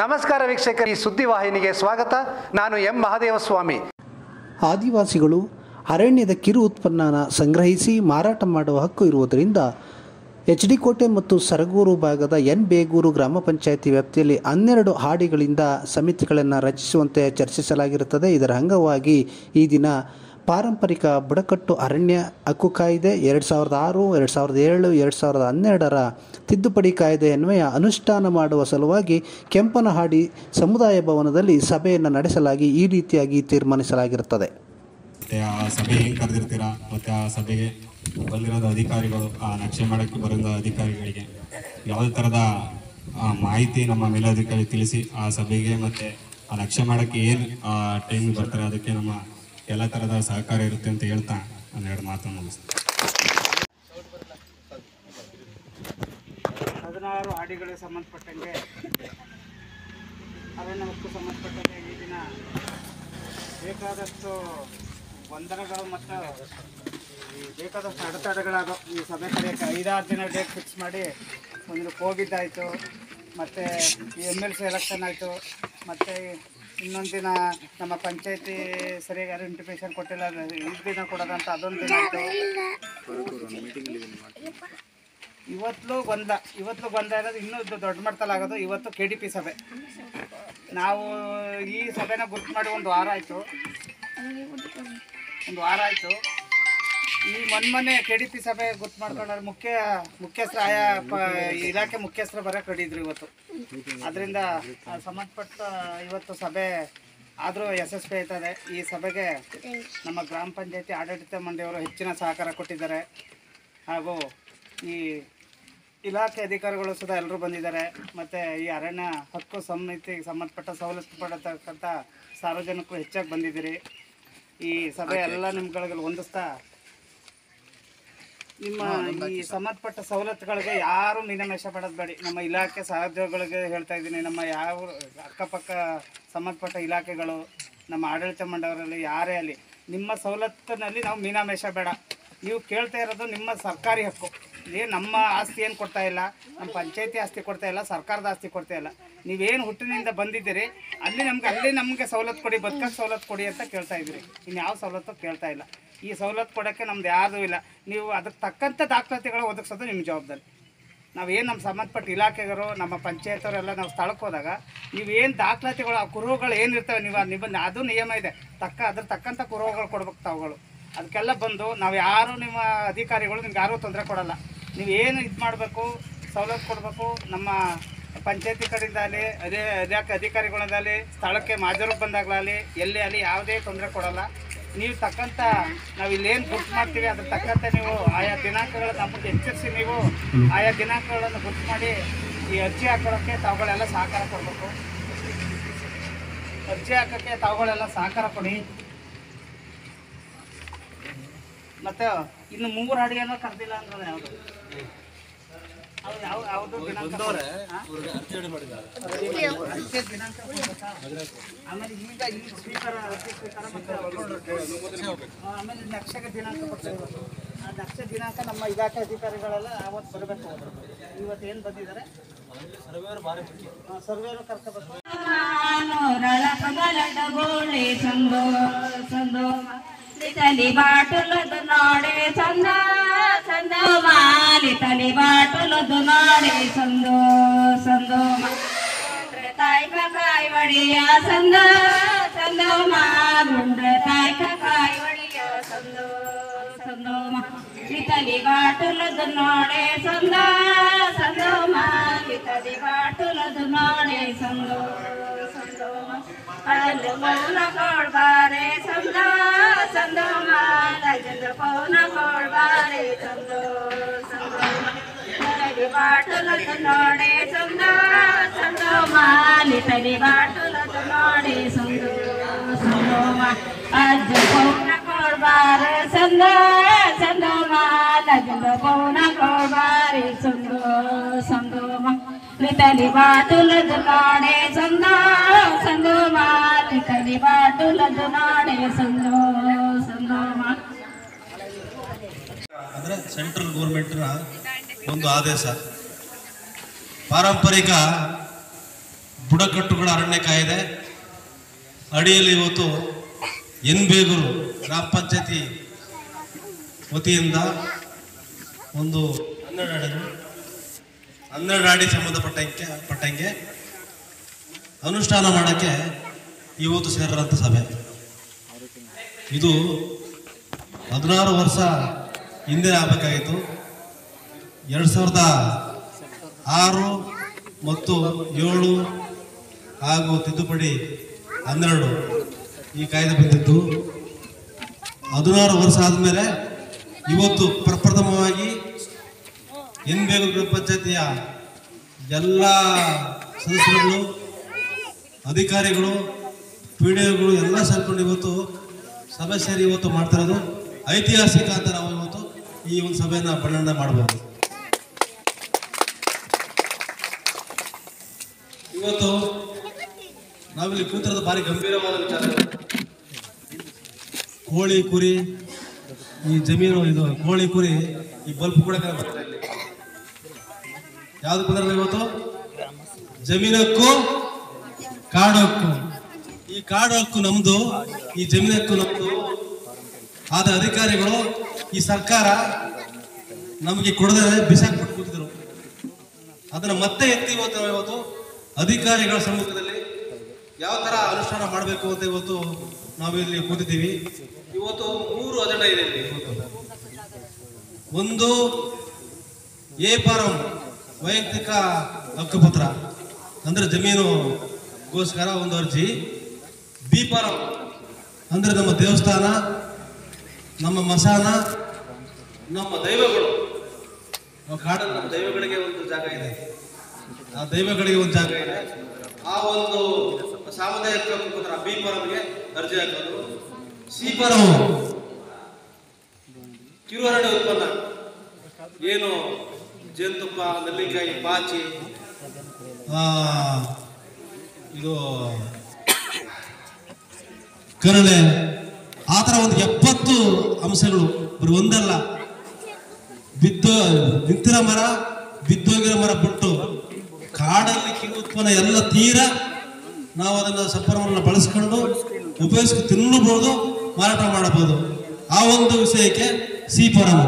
ನಮಸ್ಕಾರ ವೀಕ್ಷಕರು, ಈ ಸುದ್ದಿವಾಹಿನಿಗೆ ಸ್ವಾಗತ. ನಾನು ಎಂ. ಮಹಾದೇವಸ್ವಾಮಿ. ಆದಿವಾಸಿಗಳು ಅರಣ್ಯದ ಕಿರು ಉತ್ಪನ್ನನ ಸಂಗ್ರಹಿಸಿ ಮಾರಾಟ ಮಾಡುವ ಹಕ್ಕು ಇರುವುದರಿಂದ ಎಚ್ ಡಿ ಕೋಟೆ ಮತ್ತು ಸರಗೂರು ಭಾಗದ ಎನ್. ಬೇಗೂರು ಗ್ರಾಮ ಪಂಚಾಯಿತಿ ವ್ಯಾಪ್ತಿಯಲ್ಲಿ ಹನ್ನೆರಡು ಹಾಡಿಗಳಿಂದ ಸಮಿತಿಗಳನ್ನು ರಚಿಸುವಂತೆ ಚರ್ಚಿಸಲಾಗಿರುತ್ತದೆ. ಇದರ ಅಂಗವಾಗಿ ಈ ದಿನ ಪಾರಂಪರಿಕ ಬುಡಕಟ್ಟು ಅರಣ್ಯ ಹಕ್ಕು ಕಾಯ್ದೆ ಎರಡು ಸಾವಿರದ ಆರು, ಎರಡು ಸಾವಿರದ ಏಳು, ಎರಡು ಸಾವಿರದ ಹನ್ನೆರಡರ ತಿದ್ದುಪಡಿ ಕಾಯ್ದೆ ಅನ್ವಯ ಅನುಷ್ಠಾನ ಮಾಡುವ ಸಲುವಾಗಿ ಕೆಂಪನಹಾಡಿ ಸಮುದಾಯ ಭವನದಲ್ಲಿ ಸಭೆಯನ್ನು ನಡೆಸಲಾಗಿ ಈ ರೀತಿಯಾಗಿ ತೀರ್ಮಾನಿಸಲಾಗಿರುತ್ತದೆ. ಆ ಸಭೆ ಕರೆದಿರ್ತೀರಾ? ಮತ್ತೆ ಆ ಸಭೆಗೆ ಅಧಿಕಾರಿಗಳು, ಆ ನಕ್ಷೆ ಮಾಡೋಕ್ಕೆ ಬರೋ ಅಧಿಕಾರಿಗಳಿಗೆ ಯಾವುದೇ ಥರದ ಮಾಹಿತಿ ನಮ್ಮ ಮೇಲಧಿಕಾರಿ ತಿಳಿಸಿ ಆ ಸಭೆಗೆ ಮತ್ತೆ ಆ ನಕ್ಷೆ ಮಾಡೋಕ್ಕೆ ಏನು ಟೈಮ್ ಬರ್ತಾರೆ, ಅದಕ್ಕೆ ನಮ್ಮ ಎಲ್ಲ ಥರದ ಸಹಕಾರ ಇರುತ್ತೆ ಅಂತ ಹೇಳ್ತಾ ಒಂದೆರಡು ಮಾತನ್ನು ಮುಗಿಸ್ತೀನಿ. ಹದಿನಾರು ಹಾಡಿಗಳಿಗೆ ಸಂಬಂಧಪಟ್ಟಂಗೆ, ಅರಣ್ಯ ಹಕ್ಕು ಸಂಬಂಧಪಟ್ಟಂಗೆ ಈ ದಿನ ಬೇಕಾದಷ್ಟು ವಂದನಗಳು ಮತ್ತು ಬೇಕಾದಷ್ಟು ಅಡೆತಡೆಗಳಾದ ಈ ಸಭೆ ಕರೆಯೋಕ್ಕೆ ಐದಾರು ದಿನ ಡೇಟ್ ಫಿಕ್ಸ್ ಮಾಡಿ ಒಂದು ಕೋವಿಡ್ ಆಯಿತು, ಮತ್ತು ಎಂ ಎಲ್ ಸಿ ಎಲೆಕ್ಷನ್ ಆಯಿತು, ಮತ್ತು ಇನ್ನೊಂದು ದಿನ ನಮ್ಮ ಪಂಚಾಯತಿ ಸರಿಯಾಗಿ ಯಾರು ಕೊಟ್ಟಿಲ್ಲ, ಇದು ದಿನ ಕೊಡೋದಂತ ಅದೊಂದು ದಿನ ಇವತ್ತು ಗೊಂದಲ ಇವತ್ತು ಗೊಂದಲ ಇರೋದು ಇನ್ನೂ ದೊಡ್ಡ ಮಟ್ಟದಲ್ಲಿ ಆಗೋದು, ಇವತ್ತು ಕೆ ಡಿ ಪಿ ಸಭೆ. ನಾವು ಈ ಸಭೆನ ಗುರ್ತು ಮಾಡಿ ಒಂದು ವಾರ ಆಯಿತು. ಒಂದು ವಾರ ಆಯಿತು. ಈ ಮೊನ್ನೆ ಕೆ ಡಿ ಪಿ ಸಭೆ ಗೊತ್ತು ಮಾಡ್ಕೊಂಡ್ರೆ ಮುಖ್ಯ ಮುಖ್ಯಸ್ಥರ ಆಯಾ ಇಲಾಖೆ ಮುಖ್ಯಸ್ಥರು ಬರೋಕೆ ಕಡಿದ್ರು ಇವತ್ತು. ಅದರಿಂದ ಸಂಬಂಧಪಟ್ಟ ಇವತ್ತು ಸಭೆ ಆದರೂ ಯಶಸ್ವಿ ಆಯ್ತದೆ. ಈ ಸಭೆಗೆ ನಮ್ಮ ಗ್ರಾಮ ಪಂಚಾಯತಿ ಆಡಳಿತ ಮಂಡಳಿಯವರು ಹೆಚ್ಚಿನ ಸಹಕಾರ ಕೊಟ್ಟಿದ್ದಾರೆ. ಹಾಗೂ ಈ ಇಲಾಖೆ ಅಧಿಕಾರಿಗಳು ಸುದ ಎಲ್ಲರೂ ಬಂದಿದ್ದಾರೆ. ಮತ್ತು ಈ ಅರಣ್ಯ ಹಕ್ಕು ಸಮಿತಿಗೆ ಸಂಬಂಧಪಟ್ಟ ಸವಲತ್ತು ಪಡತಕ್ಕಂಥ ಸಾರ್ವಜನಿಕರು ಹೆಚ್ಚಾಗಿ ಬಂದಿದ್ದೀರಿ. ಈ ಸಭೆ ಎಲ್ಲ ನಿಮ್ಗಳಿಗೆ ಹೊಂದಿಸ್ತಾ ನಿಮ್ಮ ಈ ಸಂಬಂಧಪಟ್ಟ ಸವಲತ್ತುಗಳಿಗೆ ಯಾರು ಮೀನಮೇಷ ಪಡೋದು ಬೇಡಿ ನಮ್ಮ ಇಲಾಖೆ ಸಹೋದ್ಯೋಗಿಗಳಿಗೆ ಹೇಳ್ತಾ ಇದ್ದೀನಿ. ನಮ್ಮ ಯಾವ ಅಕ್ಕಪಕ್ಕ ಸಂಬಂಧಪಟ್ಟ ಇಲಾಖೆಗಳು ನಮ್ಮ ಆಡಳಿತ ಮಂಡವರಲ್ಲಿ ಯಾರೇ ಅಲ್ಲಿ ನಿಮ್ಮ ಸವಲತ್ತಿನಲ್ಲಿ ನಾವು ಮೀನಾಮೇಷ ಬೇಡ. ನೀವು ಕೇಳ್ತಾ ಇರೋದು ನಿಮ್ಮ ಸರ್ಕಾರಿ ಹಕ್ಕು. ಏನು ನಮ್ಮ ಆಸ್ತಿ ಏನು ಕೊಡ್ತಾ ಇಲ್ಲ? ನಮ್ಮ ಪಂಚಾಯತಿ ಆಸ್ತಿ ಕೊಡ್ತಾ ಇಲ್ಲ ಸರ್ಕಾರದ ಆಸ್ತಿ ಕೊಡ್ತಾ ಇಲ್ಲ. ನೀವೇನು ಹುಟ್ಟಿನಿಂದ ಬಂದಿದ್ದೀರಿ ಅಲ್ಲಿ ನಮ್ಗೆ ಅಲ್ಲಿ ನಮಗೆ ಸವಲತ್ತು ಕೊಡಿ ಬದುಕಕ್ಕೆ ಸವಲತ್ತು ಕೊಡಿ ಅಂತ ಕೇಳ್ತಾ ಇದ್ದೀರಿ. ಇನ್ಯಾವ ಸವಲತ್ತು ಕೇಳ್ತಾ ಇಲ್ಲ. ಈ ಸವಲತ್ತು ಕೊಡೋಕ್ಕೆ ನಮ್ದು ಯಾರ್ದೂ ಇಲ್ಲ. ನೀವು ಅದಕ್ಕೆ ತಕ್ಕಂಥ ದಾಖಲಾತಿಗಳು ಒದಗಿಸೋದು ನಿಮ್ಮ ಜವಾಬ್ದಾರಿ. ನಾವೇನು ನಮ್ಮ ಸಂಬಂಧಪಟ್ಟ ಇಲಾಖೆಗರು, ನಮ್ಮ ಪಂಚಾಯತವರೆಲ್ಲ ನಾವು ಸ್ಥಳಕ್ಕೆ ಹೋದಾಗ ನೀವೇನು ದಾಖಲಾತಿಗಳು, ಆ ಕುರುಹುಗಳು ಏನಿರ್ತವೆ ನೀವು ನಿಮ್ಮ ಅದು ನಿಯಮ ಇದೆ. ತಕ್ಕ ಅದ್ರ ತಕ್ಕಂಥ ಕುರುಹುಗಳು ಕೊಡ್ಬೇಕು ತಾವುಗಳು. ಅದಕ್ಕೆಲ್ಲ ಬಂದು ನಾವು ಯಾರು ನಿಮ್ಮ ಅಧಿಕಾರಿಗಳು ನಿಮ್ಗೆ ಯಾರೂ ತೊಂದರೆ ಕೊಡೋಲ್ಲ. ನೀವು ಏನು ಇದು ಮಾಡಬೇಕು, ಸವಲತ್ತು ಕೊಡಬೇಕು, ನಮ್ಮ ಪಂಚಾಯತಿ ಕಡೆಯಿಂದಾಗಲಿ, ಅದೇ ಇಲಾಖೆ ಅಧಿಕಾರಿಗಳಿಂದಾಗಲಿ ಸ್ಥಳಕ್ಕೆ ಮಾಜರು ಬಂದಾಗಲಾಗಲಿ, ಎಲ್ಲೇ ಆಗಲಿ ಯಾವುದೇ ತೊಂದರೆ ಕೊಡಲ್ಲ. ನೀವು ತಕ್ಕಂತ ನಾವು ಇಲ್ಲೇನು ಗುರ್ತು ಮಾಡ್ತೀವಿ, ಅದ್ರ ತಕ್ಕಂತೆ ನೀವು ಆಯಾ ದಿನಾಂಕಗಳ ನಮಗೆ ಎಚ್ಚರಿಸಿ ನೀವು ಆಯಾ ದಿನಾಂಕಗಳನ್ನು ಗುರ್ತು ಮಾಡಿ ಈ ಅರ್ಜಿ ಹಾಕೊಳ್ಳೋಕ್ಕೆ ತಾವುಗಳೆಲ್ಲ ಸಹಕಾರ ಕೊಡಬೇಕು. ಅರ್ಜಿ ಹಾಕೋಕ್ಕೆ ತಾವುಗಳೆಲ್ಲ ಸಹಕಾರ ಕೊಡಿ. ಮತ್ತೆ ಇನ್ನು ಮೂರು ಅಡುಗೆನೂ ಕರೆದಿಲ್ಲ ಅಂದ್ರೆ ಯಾವುದು ಅವು ಯಾವ ಯಾವುದು ದಿನಾಂಕ ಹಾ? ಅರ್ಜಿ ದಿನಾಂಕ ಕೊಡ್ಬೇಕಾ? ಆಮೇಲೆ ಈಗ ಈ ಸ್ವೀಕಾರ ಅರ್ಜಿ ಸ್ವೀಕಾರ ಮತ್ತೆ ಆ, ಆಮೇಲೆ ದಿನಾಂಕ ಆ ನಕ್ಷೆ ದಿನಾಂಕ ನಮ್ಮ ಇಲಾಖೆ ಅಧಿಕಾರಿಗಳೆಲ್ಲ ಅವತ್ತು ಬರಬೇಕು ಇವತ್ತು ಏನು ಬಂದಿದ್ದಾರೆ? ಸರ್ವೇರು ಕರ್ಕೋಬೇಕು ಸಂದೋ ಸಂದೋ ಬಾಟುಲದು ನಾಡೆ ಸಂದೋ ಮಾಲಿ ತಲಿ ಬಾಟುಲದು ನಾಡೆ ಸಂದೋ ಸಂದೋ ತಾಯಿ ಕಾಯಿ ಒಡಿಯ ಸಂದ, ಸಂದೋ ಮಾ ಗುಂಡ್ರೆ ತಾಯಿ ಕಾಯಿ ಒಡಿಯ ಸಂದೋ ಸಂದೋ ಮಾ ತಲಿ ಬಾಟುಲದು ನಾಡೆ ಸಂದ, ಸಂದೋ ಮಾಲಿ ತಲಿ ಬಾಟುಲದು ನಾಡೆ ಸಂದೋ ಸಂದೋ ಅಲ್ಲಿ ಮೌನ ಕೊಡ್ಬಾರೆ ಸಂದ ಸಂದೋ. ತಲಿ ಬಾಟುಲದು ನೋಡೆ ಸಂದ ಸಂದೋ ಮಾಲಿ ತಲಿ ಬಾಟುಲದು ನೋಡೆ ಸಂದೋ ಸಂದೋ ಮಾ ಅಜ್ಜ ಪೌನ ಕೊಡ್ಬಾರೆ ಸಂದ ಸಂದೋ ಮಾಲ ಜಂದ ಪೌನ ಕೊಡ್ಬಾರೆ ಸಂದೋ ಸಂದೋ ಮಾ ತಲಿ ಬಾಟುಲದು ನಾಡೆ ಸಂದ ಸಂದೋ ಮಾಲಿ ತಲಿ ಬಾಟುಲದು ನಾಡೆ ಸಂದೋ ಸಂದೋ ಮಾ ಅಂದರೆ ಸೆಂಟ್ರಲ್ ಗೌರ್ಮೆಂಟ್ನ ಒಂದು ಆದೇಶ. ಪಾರಂಪರಿಕ ಬುಡಕಟ್ಟುಗಳ ಅರಣ್ಯ ಕಾಯ್ದೆ. ಅಡಿಯಲ್ಲಿ ಇವತ್ತು ಎನ್ ಬೇಗೂರು ಗ್ರಾಮ ಪಂಚಾಯತಿ ವತಿಯಿಂದ ಒಂದು ಹನ್ನೆರಡು ಅಡಿ ಹನ್ನೆರಡು ಅಡಿ ಸಂಬಂಧಪಟ್ಟಂಗೆ, ಪಟ್ಟಂಗೆ ಅನುಷ್ಠಾನ ಮಾಡೋಕ್ಕೆ ಇವತ್ತು ಸೇರಿದಂಥ ಸಭೆ. ಇದು ಹದಿನಾರು ವರ್ಷ ಹಿಂದೆ ಆಗಬೇಕಾಗಿತ್ತು. ಎರಡು ಸಾವಿರದ ಆರು ಮತ್ತು ಏಳು ಹಾಗೂ ತಿದ್ದುಪಡಿ ಹನ್ನೆರಡು ಈ ಕಾಯ್ದೆ ಬಂದಿತ್ತು ಹದಿನಾರು ವರ್ಷ ಆದಮೇಲೆ ಇವತ್ತು ಪ್ರಪ್ರಥಮವಾಗಿ ಎನ್ ಬೇಗ ಗ್ರಾಮ ಪಂಚಾಯತಿಯ ಎಲ್ಲ ಸದಸ್ಯರುಗಳು, ಅಧಿಕಾರಿಗಳು ಪಿ ಡಿ ಒಗಳು ಎಲ್ಲ ಸೇರ್ಕೊಂಡು ಇವತ್ತು ಸಭೆ ಸೇರಿ ಇವತ್ತು ಮಾಡ್ತಿರೋದು ಐತಿಹಾಸಿಕ ಅಂತ ನಾವು ಇವತ್ತು ಈ ಒಂದು ಸಭೆಯನ್ನು ಬಣ್ಣನೆ ಮಾಡಬಹುದು. ಇವತ್ತು ನಾವಿಲ್ಲಿ ಕೂತಿರೋದು ಭಾರಿ ಗಂಭೀರವಾದ ವಿಚಾರ. ಕೋಳಿ ಕುರಿ, ಈ ಜಮೀನು, ಇದು ಕೋಳಿ ಕುರಿ, ಈ ಬಲ್ಪ್ ಕೂಡ ಯಾವ್ದು ಬಂದ್ರಲ್ಲ ಇವತ್ತು? ಜಮೀನಕ್ಕೂ ಹಕ್ಕು ಈ ಕಾಡು ಹಕ್ಕು ನಮ್ದು, ಈ ಜಮೀನು ಹಕ್ಕು ನಮ್ದು. ಆದ ಅಧಿಕಾರಿಗಳು, ಈ ಸರ್ಕಾರ ನಮಗೆ ಕೊಡದೆ ಬಿಸಾಕ್ಬಿಟ್ಟು ಕೂತಿದ್ರು. ಅದನ್ನ ಮತ್ತೆ ಎತ್ತಿ ಇವತ್ತು ಇವತ್ತು. ಅಧಿಕಾರಿಗಳ ಸಮ್ಮುಖದಲ್ಲಿ ಯಾವ ತರ ಅನುಷ್ಠಾನ ಮಾಡಬೇಕು ಅಂತ ಇವತ್ತು ನಾವು ಇಲ್ಲಿ ಕೂತಿದ್ದೀವಿ. ಇವತ್ತು ಮೂರು ಅಜೆಂಡಾ ಇದೆ ಒಂದು ಎ ಫಾರಂ ವೈಯಕ್ತಿಕ ಹಕ್ಕುಪತ್ರ ಅಂದ್ರೆ ಜಮೀನುಗೋಸ್ಕರ ಒಂದು ಅರ್ಜಿ ಬಿ ಫಾರಂ ಅಂದ್ರೆ ನಮ್ಮ ದೇವಸ್ಥಾನ ನಮ್ಮ ಮಸಾನ ನಮ್ಮ ದೈವಗಳು ನಮ್ಮ ಕಾಡಲ್ಲಿ ನಮ್ಮ ದೈವಗಳಿಗೆ ಒಂದು ಜಾಗ ಇದೆ. ಆ ದೈವಗಳಿಗೆ ಒಂದು ಜಾಗ ಇದೆ ಆ ಒಂದು ಸಾಮುದಾಯಿಕ ಮುಖಾಂತರ ಬಿ ಫಾರಂಗೆ ಅರ್ಜಿ ಹಾಕೋದು ಉತ್ಪನ್ನ. ಏನು? ಜೇನುತುಪ್ಪ, ನೆಲ್ಲಿಕಾಯಿ, ಪಾಚಿ. ಇದು ಕರಳೆ ಆ ಥರ ಒಂದು ಎಪ್ಪತ್ತು ಅಂಶಗಳು. ಒಂದಲ್ಲ. ಬಿದ್ದು ನಿಂತಿರೋ ಮರ, ಬಿದ್ದೋಗಿರೋ ಮರ ಬಿಟ್ಟು ಕಾಡಲ್ಲಿ ಕಿವಿ ಉತ್ಪನ್ನ ಎಲ್ಲ ತೀರ ನಾವು ಅದನ್ನ ಸಂಪರ್ಕವನ್ನು ಬಳಸ್ಕೊಂಡು ಉಪಯೋಗಿಸ್ಕೊಂಡು ತಿನ್ನಬಹುದು ಮಾರಾಟ ಮಾಡಬಹುದು. ಆ ಒಂದು ವಿಷಯಕ್ಕೆ ಸಿ ಫಾರಂ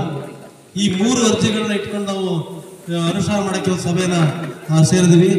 ಈ ಮೂರು ಅರ್ಜಿಗಳನ್ನ ಇಟ್ಕೊಂಡು ನಾವು ಅನುಷ್ಠಾನ ಮಾಡಕ್ಕೆ ಸಭೆನ ಸೇರಿದ್ವಿ.